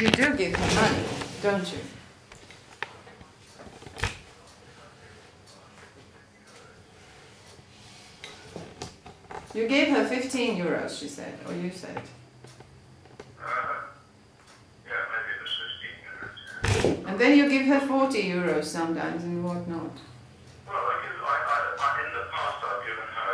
You do give her money, don't you? You gave her 15 euros, she said, or you said. Uh, yeah, maybe it was 15 euros. And then you give her 40 euros sometimes and whatnot. Well, I, give, I, I, I, in the past I've given her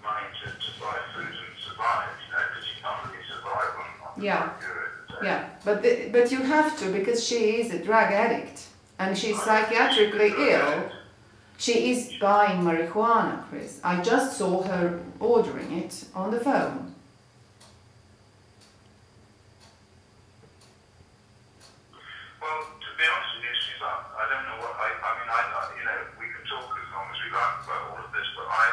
money to, to buy food and survive, you know, because you can't really survive on, on Yeah. Good. So, Yeah, but the, but you have to because she is a drug addict and she's psychiatrically ill. She is buying marijuana, Chris. I just saw her ordering it on the phone. Well, to be honest with you, Suzanne, I don't know what I, I mean, I, I, you know, we can talk as long as we like about all of this, but I,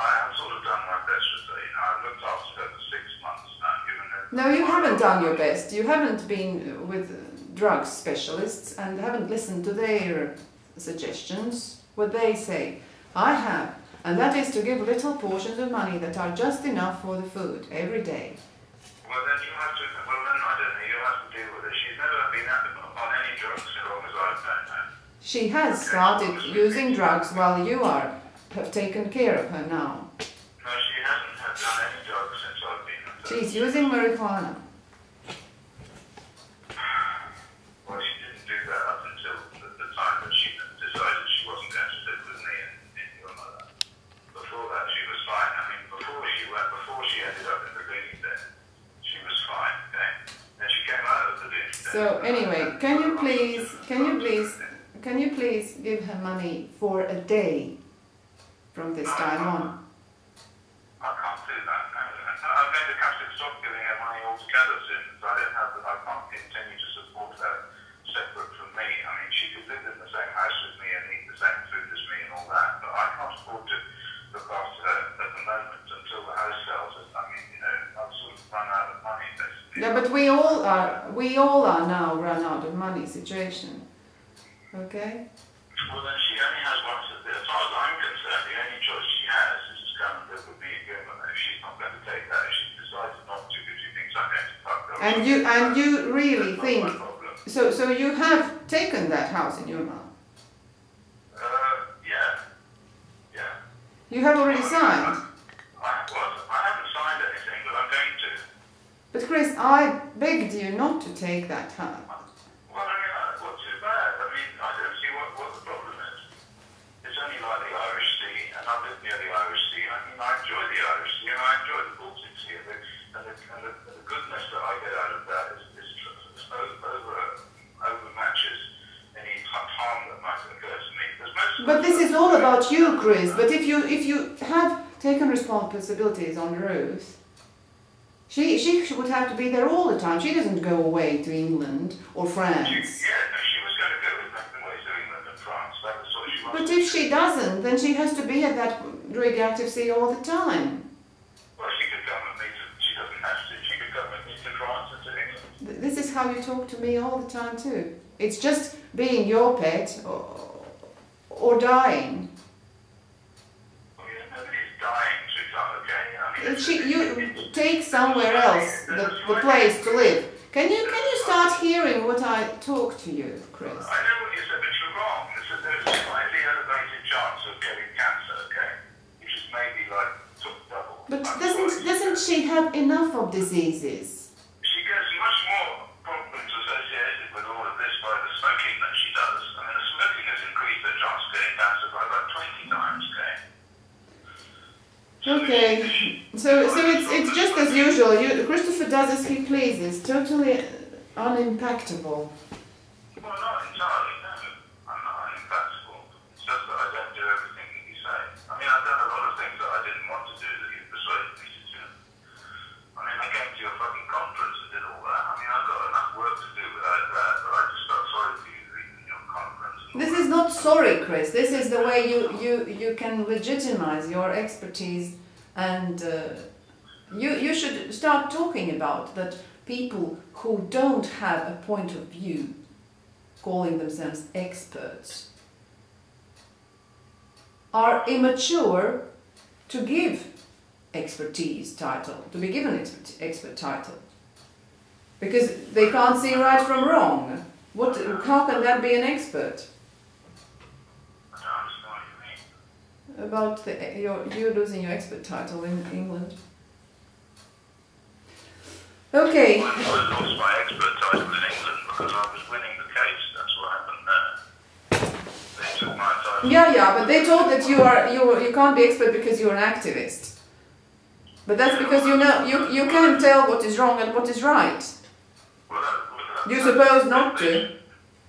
I have sort of done my best with her. You know, I've looked after her for six months now, given her. No, you haven't done your best. You haven't been with drug specialists and haven't listened to their suggestions, what they say. I have, and that is to give little portions of money that are just enough for the food every day. Well, then you have to, well, then I don't know, you have to deal with it. She's never been at, on any drugs so long as I've known her. She has started using drugs while you are have taken care of her now. No, she hasn't had done any drugs since I've been with her. She's using marijuana. Well, she didn't do that up until the, the time that she decided she wasn't going with me and, and your mother. Before that, she was fine. I mean, before she went, before she ended up in the bin, she was fine. Okay. Then she came out of the loony bin. So anyway, can you please, can you please, can you please give her money for a day from this time on? I can't do that. No, no. I'm going to have to stop giving her money altogether soon. So I don't have. The, I can't continue to support her separate from me. I mean, she could live in the same house with me and eat the same food as me and all that, but I can't afford to look after her at the moment until the house sells. And I mean, you know, I've sort of run out of money. Basically. Yeah, but we all are, we all are now run out of money situation. Okay? Well, then she only has one. As far as I'm concerned, the only choice she has is to come and live with me again. And if she's not going to take that, if she decides not to because she thinks I'm going to fuck her. And you, and you really think, so, so you have taken that house in Jurma? Uh, yeah. Yeah. You have already signed? I, well, I haven't signed anything, but I'm going to. But Chris, I begged you not to take that house. Well, I mean, what's too bad? I mean, I don't see what, what the problem is. It's only like the Irish Sea, and I live near the Irish Sea. I mean, I enjoy the Irish Sea, and I enjoy the Baltic Sea, and the, and the, and the goodness that I get out of that is, is, is over, over, overmatches any harm that might occur to me. Because most of But this is all about you, Chris. But uh, if you if you have taken responsibilities on Ruta, she she would have to be there all the time. She doesn't go away to England or She, France. yeah, no, she was going to go with Ways to England and France. That was what she wanted. But if she doesn't, then she has to be at that radioactive sea all the time. Well, she could come with me to, she doesn't have to, she could come with me to France and to England. Th- This is how you talk to me all the time too. It's just being your pet or, or dying. Well, yeah, dying, sweetheart, okay? I mean, she, you take somewhere else the, the place to live. Can you can you start hearing what I talk to you, Chris? I know what you said, but you're wrong. There's a, there's a slightly elevated chance of getting cancer, okay? Which is maybe like sort of double. But doesn't doesn't she have enough of diseases? She gets much more problems associated with all of this by the smoking that she does. I mean, the smoking has increased her chance of getting cancer by about 20 times, okay? Okay, so so it's it's just as usual. You, Christopher does as he pleases, totally unimpactable. Well. I'm not unimpactful. It's just that I don't do everything that you say. I mean, I've done a lot of things that I didn't want to do that you persuaded me to do. I mean, I came to your fucking conference and did all that. I mean, I've got enough work to do without that, but I just felt sorry for you leaving your conference. and all This that. is not sorry, Chris. This is the way you you you can legitimize your expertise, and uh, you you should start talking about that people who don't have a point of view, calling themselves experts, are immature to give expertise title to be given expert, expert title. Because they can't see right from wrong. What? How can that be an expert? I don't understand what you mean. About the, your, you losing your expert title in England. Okay. I lost my expert title in England because I was winning the case. That's what happened there. They took my title. Yeah, yeah, but they told that you are you you can't be expert because you're an activist. But that's because you know you you can tell what is wrong and what is right. Well, that, well, that, You suppose not to.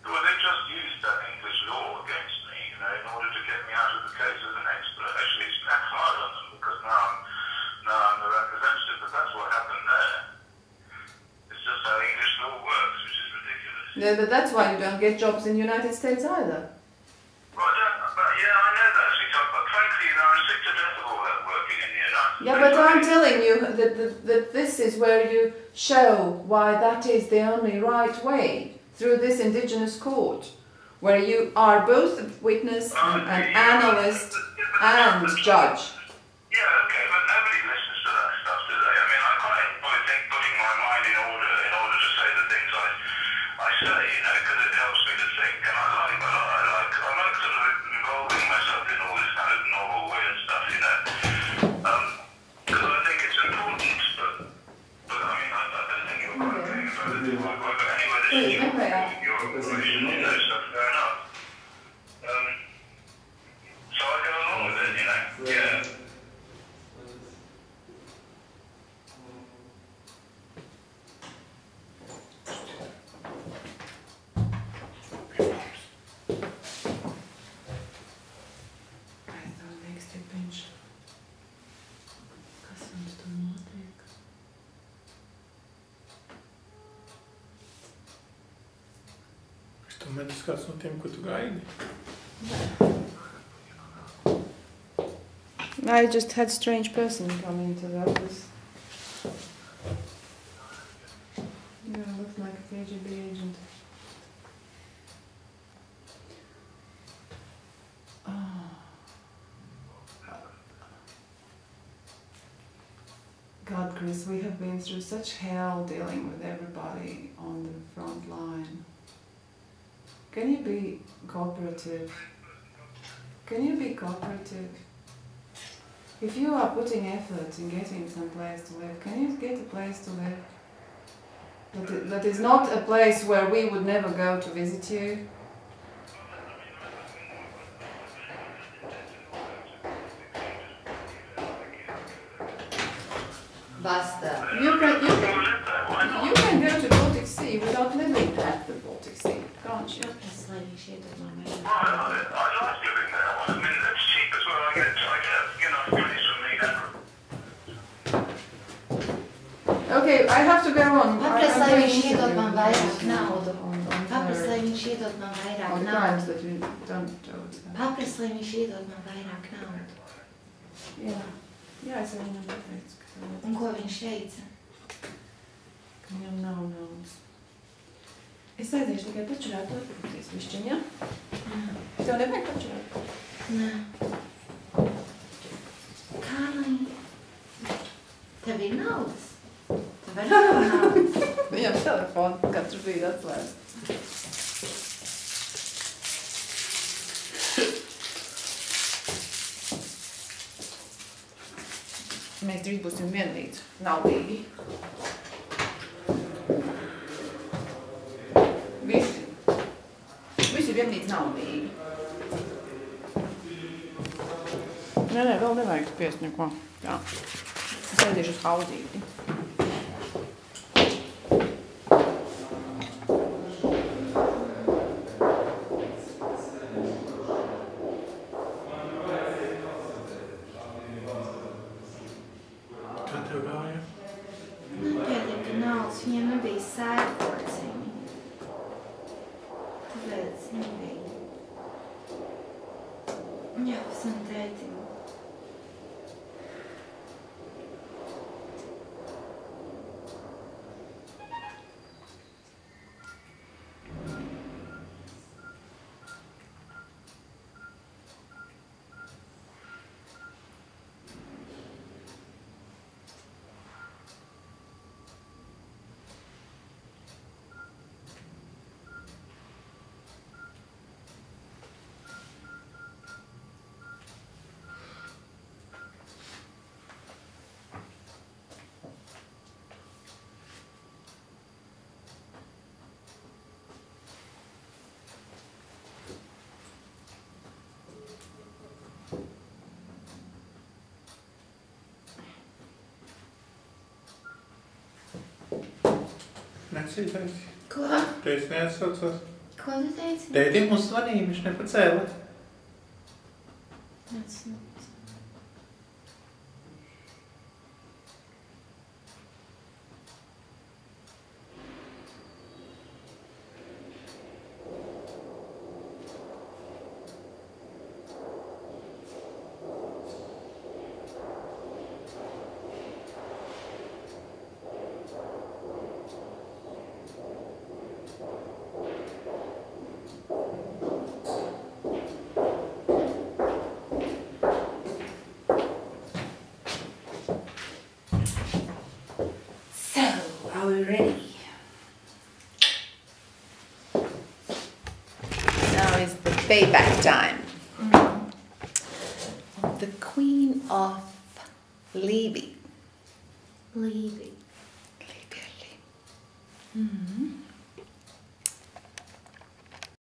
Well, they just used that English law against me, you know, in order to get me out of the case as an expert. Actually, it's backfired on them because now I'm, now I'm the representative, but that's what happened there. It's just how English law works, which is ridiculous. Yeah, but that's why you don't get jobs in the United States either. Well, I don't, but yeah, I know that, sweetheart, but frankly, you know, I'm sick to death of all that working in the United States. Yeah, but I'm telling you that, that, that this is where you show why that is the only right way through this indigenous court, where you are both a witness and an analyst and judge. But anyway, this is your, your operation, you know, stuff going on so I go along with it, you know. Yeah. No tempo que tu gaidi. I just had strange person come into the office. Yeah, looks like a KGB agent. Oh. God, Chris, we have been through such hell dealing with everybody on the front line. Can you be cooperative? Can you be cooperative? If you are putting effort in getting some place to live, can you get a place to live? That, that is not a place where we would never go to visit you. Basta. You can, you can, you can go to Baltic Sea without living at the Baltic Sea, I I mean, cheap as well. I get, I get me. Okay, I have to go on. Shidot shidot that you don't do. Shidot. Yeah. Yeah, I said know Es aiziešu tikai pačurāt atpūties višķiņā. Tev nevajag pačurāt? Nē. Kārlī, tev ir naudas? Tev nav naudas? Viņam telefonu katru brīdi atslēdz. Mēs drīz būsim vienlīdz naudīgi. Visi. Visi vienlīdz naudīgi. Nē, nē, vēl nevajag spiest neko. Jā. Es aiziešu uz hauzīti. Kā tev gāja? Pietiek naudas, viņiem nebija sērkociņi. Necītais. Ko? Tu esi neatsaucās. Ko tu teici? Tētim mums zvanīja, viņš nepacēla. Nāc, payback time. The Queen of Libby. Leave. Libby.